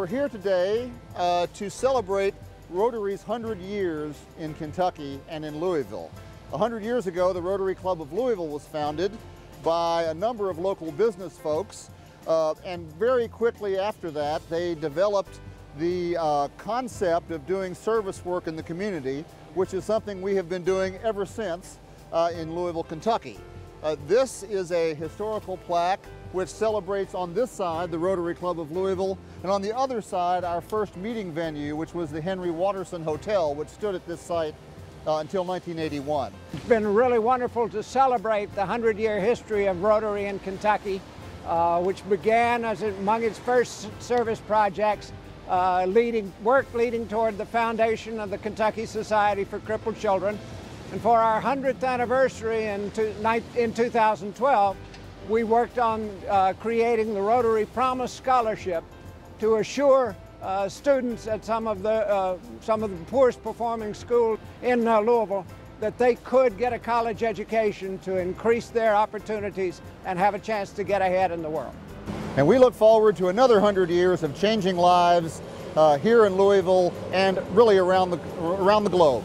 we're here today uh, to celebrate Rotary's 100 years in Kentucky and in Louisville. 100 years ago, the Rotary Club of Louisville was founded by a number of local business folks, uh, and very quickly after that, they developed the uh, concept of doing service work in the community, which is something we have been doing ever since uh, in Louisville, Kentucky. Uh, this is a historical plaque which celebrates on this side the Rotary Club of Louisville, and on the other side our first meeting venue, which was the Henry Watterson Hotel, which stood at this site uh, until 1981. It's been really wonderful to celebrate the 100-year history of Rotary in Kentucky, uh, which began as among its first service projects, uh, leading work leading toward the foundation of the Kentucky Society for Crippled Children. And for our 100th anniversary in, in 2012, we worked on uh, creating the Rotary Promise Scholarship to assure uh, students at some of the uh, some of the poorest performing schools in uh, Louisville that they could get a college education to increase their opportunities and have a chance to get ahead in the world. And we look forward to another 100 years of changing lives uh, here in Louisville and really around the, around the globe.